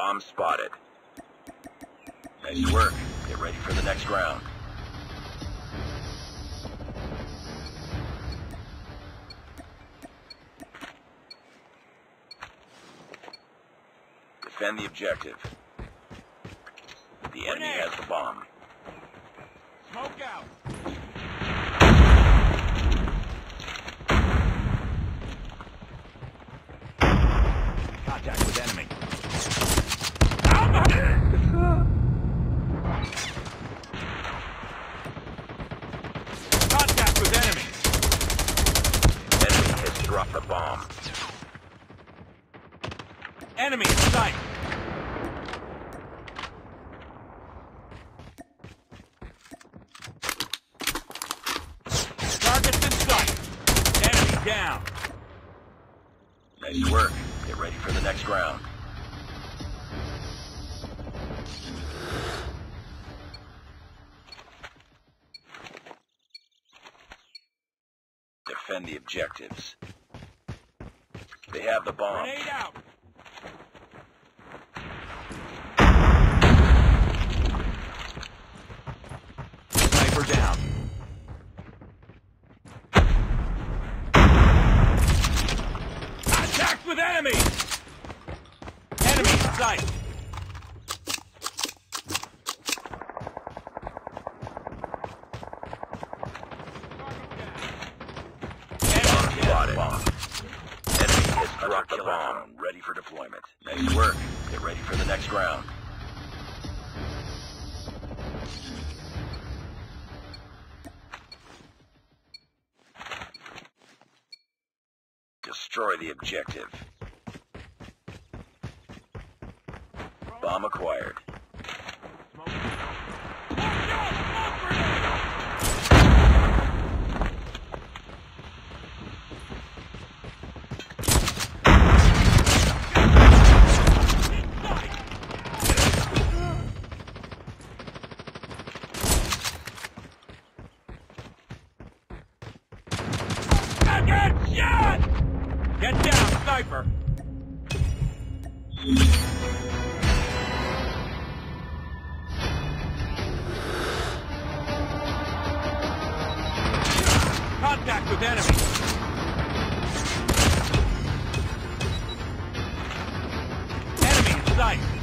Bomb spotted. Nice work. Get ready for the next round. Defend the objective. The enemy has the bomb. Smoke out. Contact with enemy. Contact with enemy. Dropped the bomb. Enemy in sight. Targets in sight. Enemy down. Nice work. Get ready for the next round. Defend the objectives. They have the bomb. Grenade out. Sniper down. Contact with enemy! Enemy in sight! Has the bomb. Ready for deployment. Nice work. Get ready for the next round. Destroy the objective. Bomb acquired. Get! Get down, sniper! Contact with enemy! Enemy in sight!